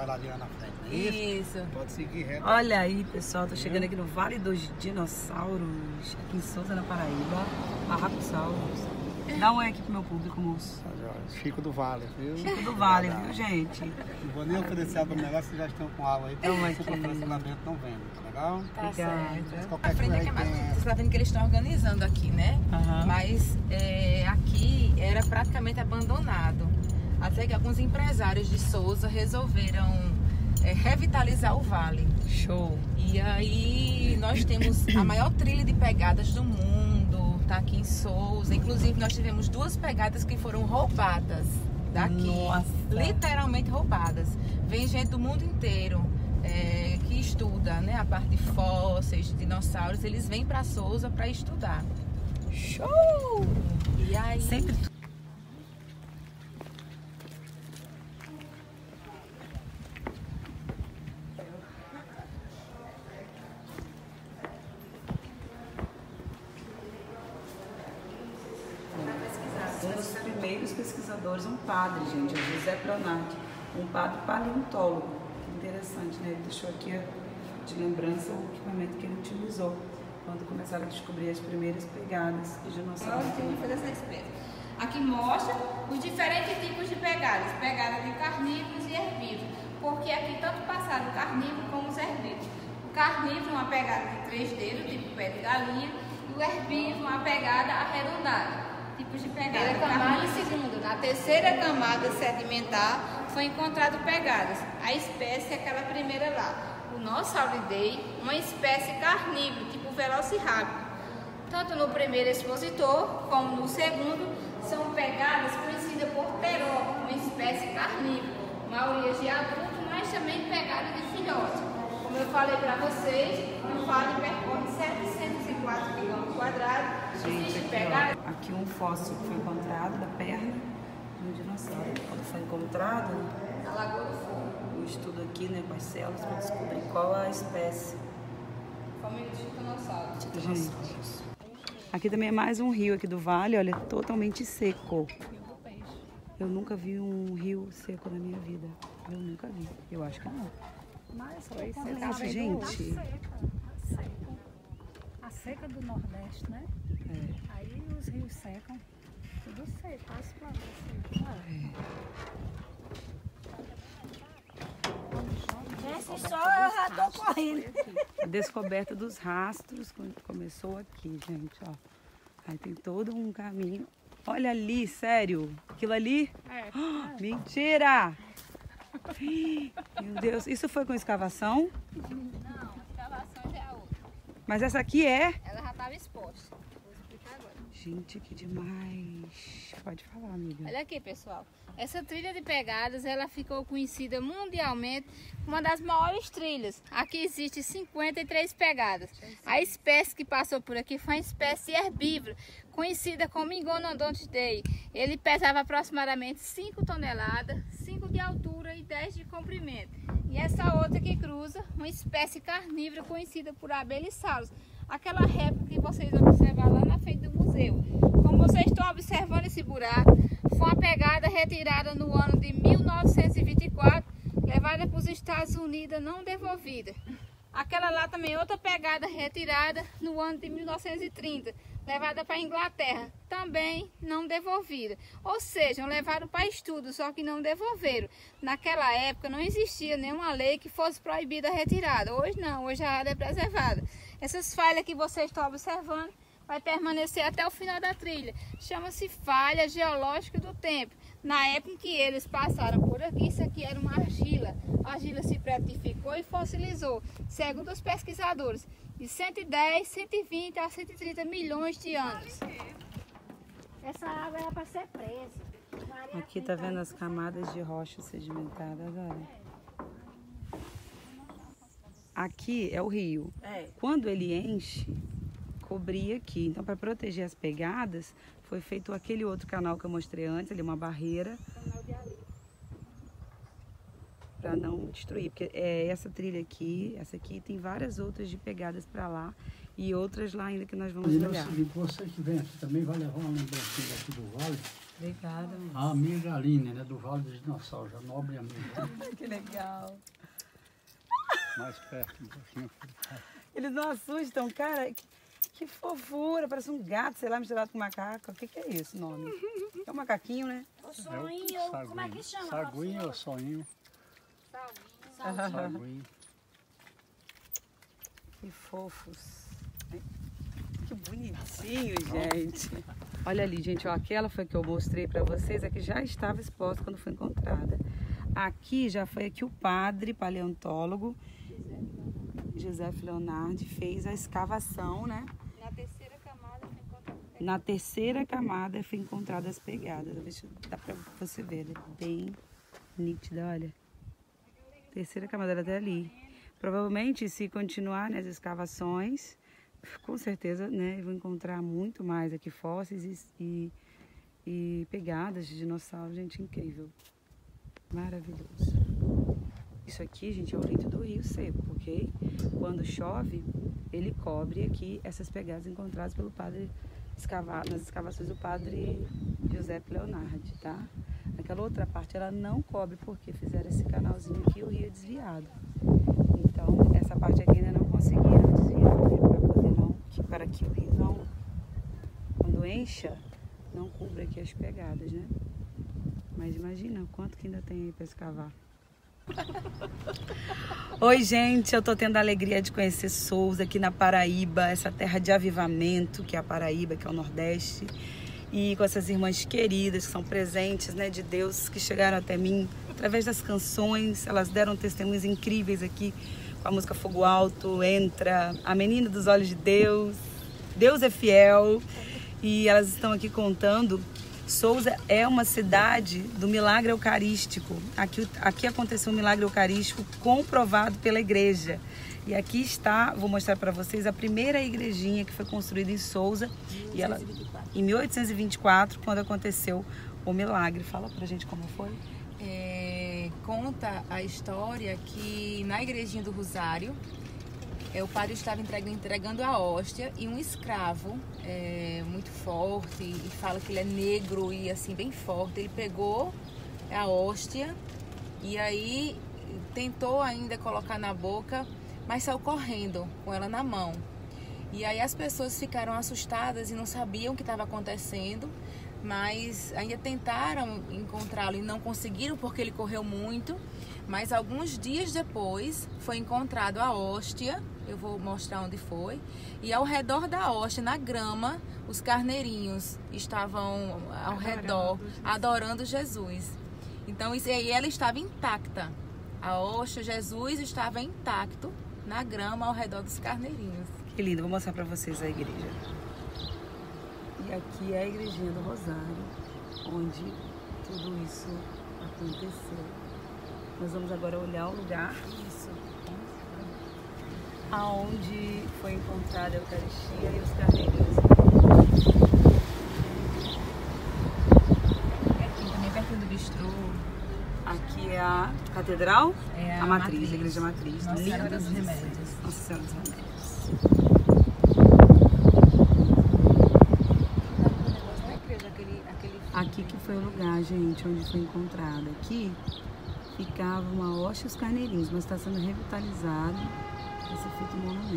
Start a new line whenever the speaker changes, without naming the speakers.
vai lá virar na frente, não é isso?
Isso.
Pode seguir reto.
Olha aí, pessoal, tô chegando aqui no Vale dos Dinossauros, aqui em Souza, na Paraíba. Barracossauros. Dá um oi aqui pro meu público, moço.
Chico do Vale, viu?
Chico do Vale, viu, gente?
Não vou nem oferecer água no negócio, vocês já estão com água aí. For oferecer lá dentro, não vende, tá legal?
Tá
Obrigada.
certo.
Qualquer
A frente
coisa
aqui é mais
tem-
bonito. Você tá vendo que eles estão organizando aqui, né?
Aham.
Mas é, aqui era praticamente abandonado. Até que alguns empresários de Souza resolveram é, revitalizar o vale.
Show.
E aí nós temos a maior trilha de pegadas do mundo, tá aqui em Souza. Inclusive nós tivemos duas pegadas que foram roubadas daqui.
Nossa.
Literalmente roubadas. Vem gente do mundo inteiro é, que estuda né, a parte de fósseis, de dinossauros, eles vêm para Souza para estudar.
Show!
E aí.
Sempre tu- Um dos primeiros pesquisadores, um padre, gente, o José Pronati, um padre paleontólogo. Interessante, né? Ele deixou aqui de lembrança o equipamento que ele utilizou quando começaram a descobrir as primeiras pegadas de dinossauros.
Que fazer essa espécie. Aqui mostra os diferentes tipos de pegadas, pegada de carnívoros e herbívoros, porque aqui tanto passaram o carnívoro como os herbívoros. O carnívoro é uma pegada de três dedos, tipo pé de galinha, e o herbívoro uma pegada arredondada, tipos de pegada.
Primeira
Na terceira camada sedimentar foi encontrado pegadas. A espécie é aquela primeira lá. O Nossauridae, uma espécie carnívora, tipo Velociraptor. Tanto no primeiro expositor como no segundo, são pegadas conhecidas por terópodo, uma espécie carnívora, maioria de adulto, mas também pegada de filhote. Como eu falei para vocês, o vale percorre 704 km quadrados,
Gente, aqui, ó, aqui um fóssil que foi encontrado da perna um dinossauro. Quando foi encontrado,
na Lagoa do Fogo,
o estudo aqui né, com as células para descobrir qual a espécie.
família de titanossauro.
Gente. Aqui também é mais um rio aqui do vale, olha, totalmente seco. Eu nunca vi um rio seco na minha vida. Eu nunca vi. Eu acho que não.
Mas foi
Nossa, gente.
A seca do Nordeste, né?
É.
Aí os rios secam, tudo seco, as plantas secam.
Esse só eu já tô correndo.
A descoberta dos rastros começou aqui, gente, ó. Aí tem todo um caminho. Olha ali, sério. Aquilo ali? Ah, Mentira! Meu Deus, isso foi com escavação?
Não, escavação já é outra.
Mas essa aqui é?
Ela já estava exposta.
Gente, que demais. Pode falar, amiga.
Olha aqui, pessoal. Essa trilha de pegadas, ela ficou conhecida mundialmente como uma das maiores trilhas. Aqui existe 53 pegadas. A espécie que passou por aqui foi uma espécie herbívora, conhecida como Ingonodontidae. Ele pesava aproximadamente 5 toneladas, 5 de altura e 10 de comprimento. E essa outra que cruza, uma espécie carnívora conhecida por abelissauros. Aquela réplica que vocês observaram lá na frente do museu. Como vocês estão observando esse buraco, foi uma pegada retirada no ano de 1924, levada para os Estados Unidos, não devolvida. Aquela lá também, outra pegada retirada no ano de 1930, levada para a Inglaterra, também não devolvida. Ou seja, levaram para estudo, só que não devolveram. Naquela época não existia nenhuma lei que fosse proibida a retirada. Hoje não, hoje a área é preservada. Essas falhas que vocês estão observando vai permanecer até o final da trilha. Chama-se falha geológica do tempo. Na época em que eles passaram por aqui, isso aqui era uma argila. A argila se pratificou e fossilizou, segundo os pesquisadores, de 110, 120 a 130 milhões de anos.
Essa água era para ser presa.
Aqui tá vendo as camadas de rocha sedimentadas, olha. Aqui é o rio.
É.
Quando ele enche, cobria aqui. Então, para proteger as pegadas, foi feito aquele outro canal que eu mostrei antes, ali uma barreira. Para não destruir, porque é essa trilha aqui, essa aqui tem várias outras de pegadas para lá e outras lá ainda que nós vamos
o
olhar.
seguinte, você que vem aqui também vai levar uma lembrancinha aqui do vale.
Obrigada, moço.
A amiga Aline, né? Do Vale dos Dinossauros, a nobre amiga.
Que legal.
Mais perto um pouquinho.
Eles não assustam, cara. Que, que fofura, parece um gato, sei lá, misturado com macaco. O que, que é isso o nome? É um macaquinho, né?
O sonho, como é que chama?
Saguinho ou soninho? Saguinho.
Que fofos. Que bonitinho, gente. Olha ali, gente, ó, aquela foi que eu mostrei pra vocês, é que já estava exposta quando foi encontrada. Aqui já foi aqui o padre paleontólogo José Leonardi fez a escavação, né?
Na terceira camada foi encontrado
Na terceira camada foi encontrada as pegadas. Deixa, dá pra você ver, ela é bem nítida, olha. Terceira camada era até ali. Provavelmente, se continuar nas escavações, com certeza, né, vão encontrar muito mais aqui fósseis e, e, e pegadas de dinossauros, gente, incrível. Maravilhoso. Isso aqui, gente, é o leito do rio seco, ok? Quando chove, ele cobre aqui essas pegadas encontradas pelo padre nas escavações do padre Giuseppe Leonardi, tá? Aquela outra parte ela não cobre porque fizeram esse canalzinho aqui o rio é desviado. Então, essa parte aqui ainda não conseguiram desviar, né? Para poder não, para que o rio não, quando encha, não cubra aqui as pegadas, né? Mas imagina o quanto que ainda tem aí para escavar. Oi, gente, eu tô tendo a alegria de conhecer Souza aqui na Paraíba, essa terra de avivamento que é a Paraíba, que é o Nordeste. E com essas irmãs queridas que são presentes, né, de Deus, que chegaram até mim através das canções. Elas deram testemunhos incríveis aqui com a música Fogo Alto, Entra, A Menina dos Olhos de Deus, Deus é Fiel. E elas estão aqui contando Souza é uma cidade do milagre eucarístico. Aqui, aqui aconteceu um milagre eucarístico comprovado pela igreja. E aqui está, vou mostrar para vocês, a primeira igrejinha que foi construída em Souza. 1824. E ela, em 1824, quando aconteceu o milagre. Fala pra gente como foi.
É, conta a história que na igrejinha do Rosário, o padre estava entregando, entregando a hóstia e um escravo é, muito forte e fala que ele é negro e assim bem forte. Ele pegou a hóstia e aí tentou ainda colocar na boca, mas saiu correndo com ela na mão. E aí as pessoas ficaram assustadas e não sabiam o que estava acontecendo, mas ainda tentaram encontrá-lo e não conseguiram porque ele correu muito. Mas alguns dias depois foi encontrado a hóstia, eu vou mostrar onde foi, e ao redor da hóstia, na grama, os carneirinhos estavam ao adorando redor Jesus. adorando Jesus. Então isso aí ela estava intacta. A hóstia, Jesus estava intacto na grama ao redor dos carneirinhos.
Que lindo, vou mostrar para vocês a igreja. E aqui é a igrejinha do Rosário, onde tudo isso aconteceu. Nós vamos agora olhar o lugar isso, aonde foi encontrada a Eucaristia e os.
Aqui bistrô.
Aqui é a catedral,
é a,
a matriz, matriz, a igreja matriz.
Nossa Senhora dos Remédios.
Nossa Senhora dos Remédios. Aqui que gente, onde foi encontrada. Aqui ficava uma hóstia e os carneirinhos, mas está sendo revitalizado esse feito monumento.